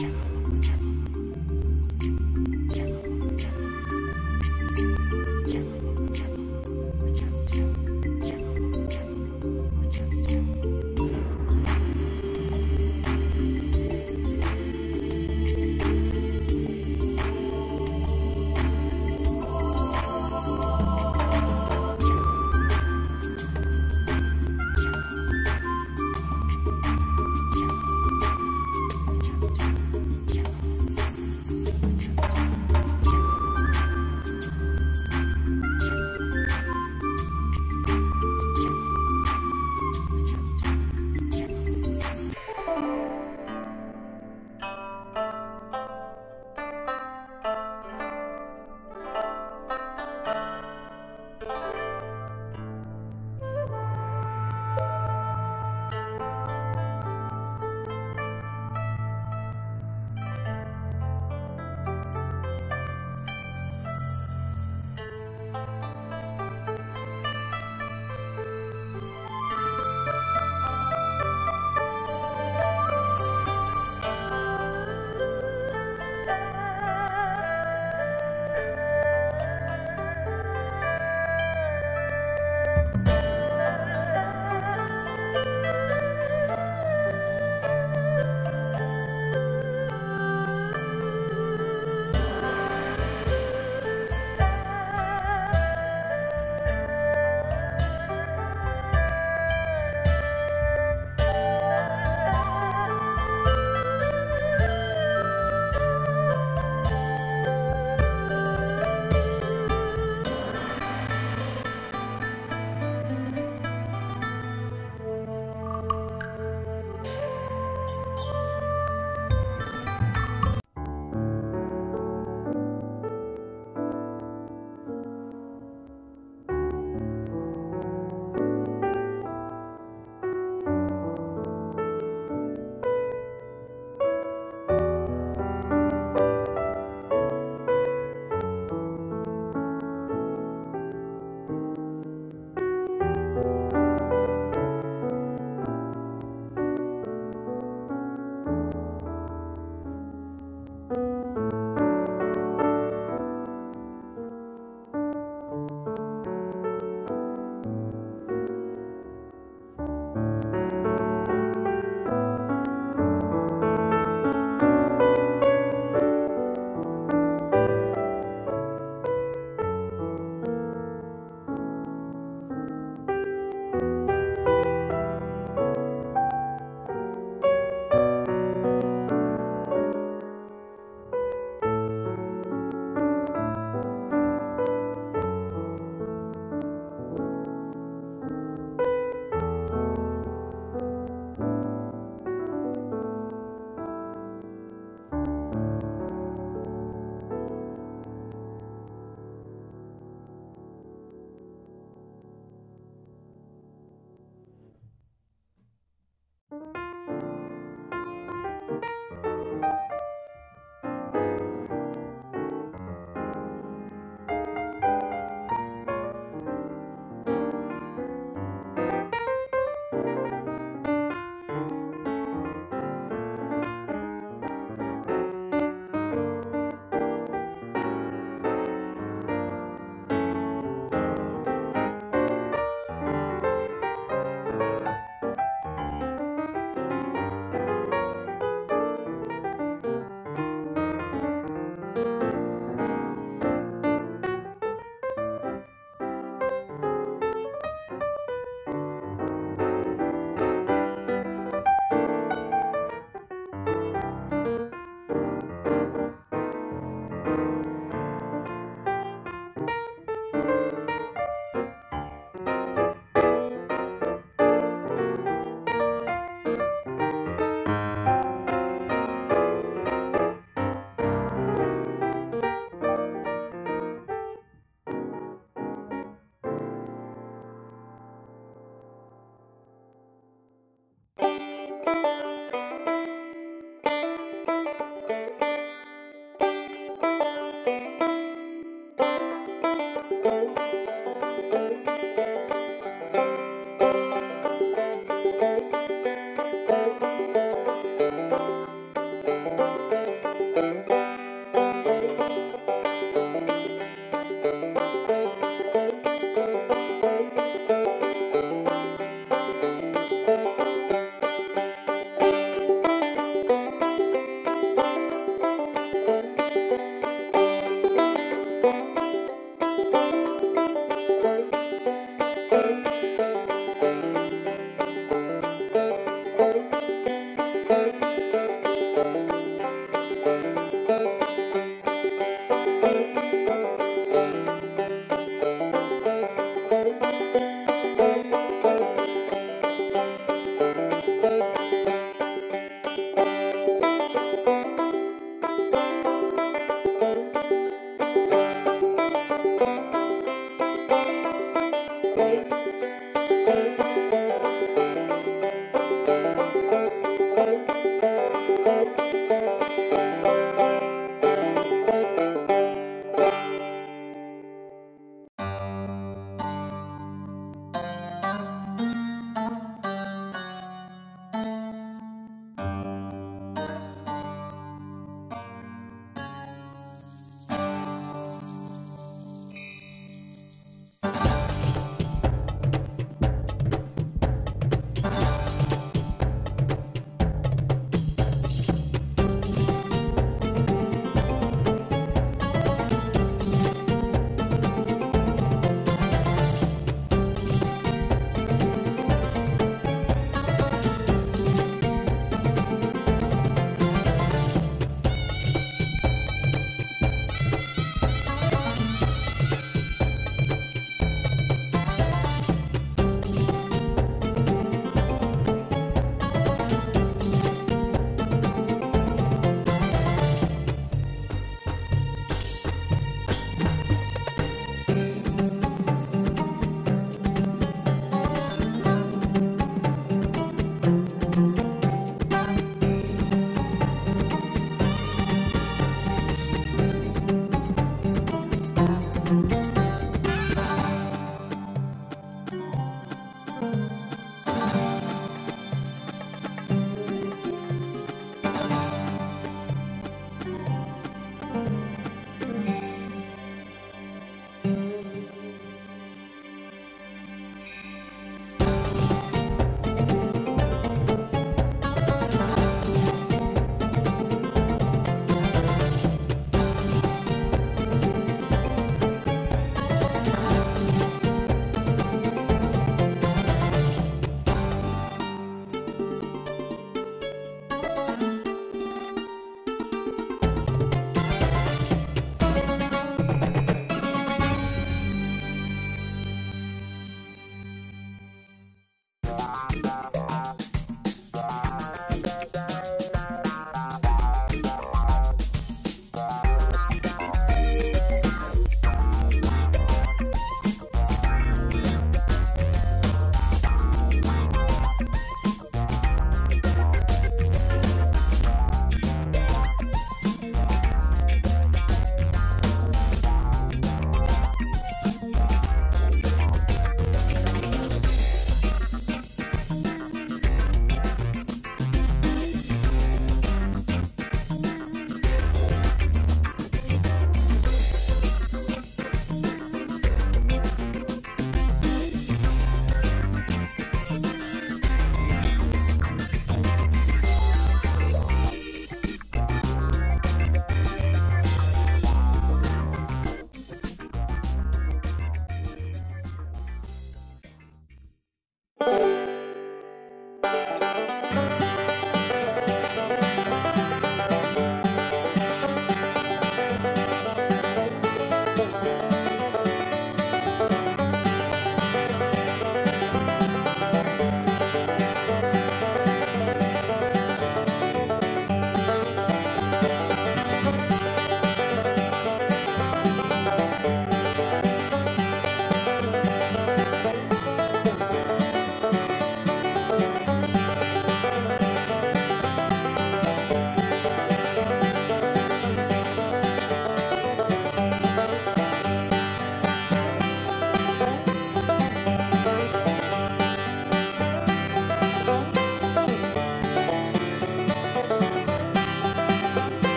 Yeah.